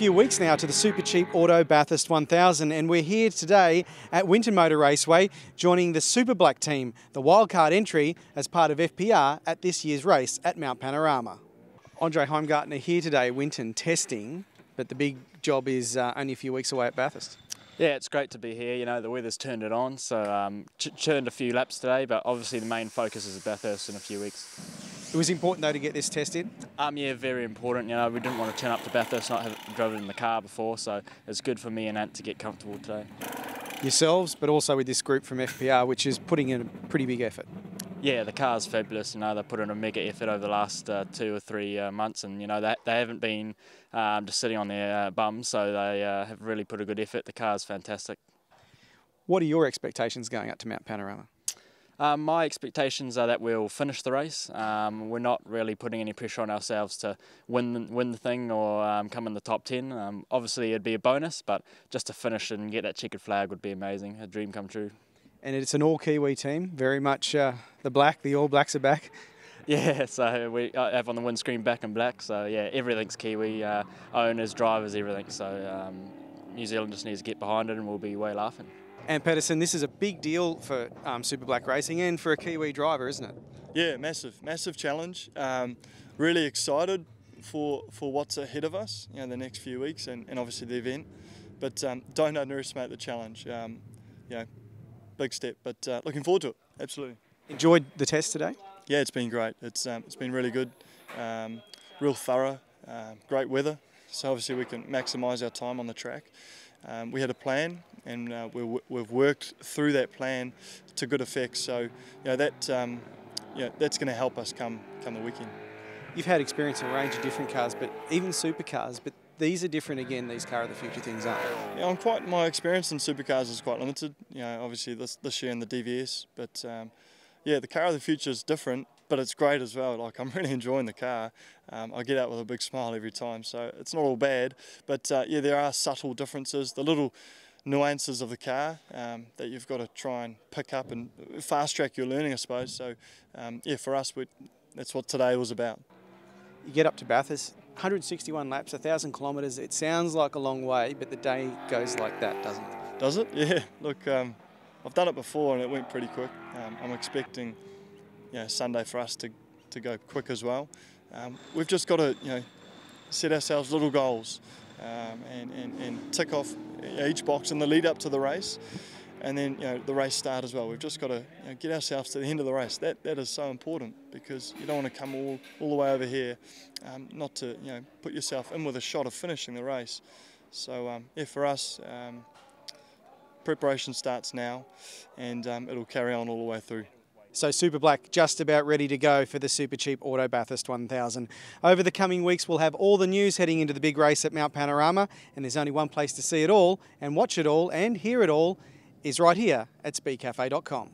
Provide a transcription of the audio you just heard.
few weeks now to the Super Cheap Auto Bathurst 1000 and we're here today at Winton Motor Raceway joining the Super Black team, the wildcard entry as part of FPR at this year's race at Mount Panorama. Andre Heimgartner here today, Winton, testing, but the big job is uh, only a few weeks away at Bathurst. Yeah, it's great to be here. You know, the weather's turned it on, so um, ch churned a few laps today, but obviously the main focus is at Bathurst in a few weeks. It was important though to get this tested. Um, yeah, very important. You know, we didn't want to turn up to Bathurst not have driven in the car before, so it's good for me and Ant to get comfortable today. Yourselves, but also with this group from FPR, which is putting in a pretty big effort. Yeah, the car's fabulous. You know, they put in a mega effort over the last uh, two or three uh, months, and you know they, they haven't been um, just sitting on their uh, bums, so they uh, have really put a good effort. The car's fantastic. What are your expectations going up to Mount Panorama? Um, my expectations are that we'll finish the race. Um, we're not really putting any pressure on ourselves to win win the thing or um, come in the top 10. Um, obviously, it'd be a bonus, but just to finish and get that checkered flag would be amazing. A dream come true. And it's an all Kiwi team, very much uh, the black, the All Blacks are back. Yeah, so we have on the windscreen back in black. So yeah, everything's Kiwi, uh, owners, drivers, everything. So um, New Zealand just needs to get behind it, and we'll be way laughing. Ant Pedersen, this is a big deal for um, Super Black Racing and for a Kiwi driver, isn't it? Yeah, massive, massive challenge. Um, really excited for for what's ahead of us, you know, the next few weeks, and, and obviously the event. But um, don't underestimate the challenge. Um, you know, big step, but uh, looking forward to it. Absolutely. Enjoyed the test today? Yeah, it's been great. It's um, it's been really good, um, real thorough, uh, great weather. So obviously we can maximise our time on the track. Um, we had a plan, and uh, we, have worked through that plan to good effect. So, you know, that um, you know, that's going to help us come come the weekend. You've had experience in a range of different cars, but even supercars. But these are different again. These car of the future things aren't. Yeah, I'm quite. My experience in supercars is quite limited. You know, obviously this this year in the DVS, but um, yeah, the car of the future is different but it's great as well. Like I'm really enjoying the car. Um, I get out with a big smile every time, so it's not all bad. But uh, yeah, there are subtle differences, the little nuances of the car um, that you've got to try and pick up and fast track your learning, I suppose. So um, yeah, for us, that's what today was about. You get up to Bathurst, 161 laps, 1,000 kilometres. It sounds like a long way, but the day goes like that, doesn't it? Does it? Yeah. Look, um, I've done it before and it went pretty quick. Um, I'm expecting you know, Sunday for us to, to go quick as well. Um, we've just got to you know, set ourselves little goals um, and, and, and tick off each box in the lead up to the race and then you know the race start as well. We've just got to you know, get ourselves to the end of the race. That that is so important because you don't want to come all, all the way over here, um, not to you know put yourself in with a shot of finishing the race. So um, yeah, for us, um, preparation starts now, and um, it'll carry on all the way through. So Super Black just about ready to go for the Super Cheap Auto Bathurst 1000. Over the coming weeks, we'll have all the news heading into the big race at Mount Panorama, and there's only one place to see it all and watch it all and hear it all is right here at speedcafe.com.